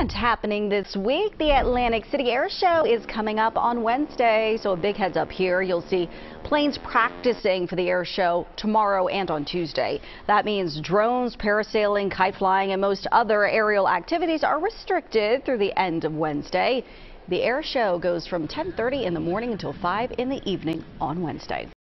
event happening this week, the Atlantic City Air Show is coming up on Wednesday. So a big heads up here. You'll see planes practicing for the air show tomorrow and on Tuesday. That means drones, parasailing, kite flying, and most other aerial activities are restricted through the end of Wednesday. The air show goes from 10:30 in the morning until 5 in the evening on Wednesday.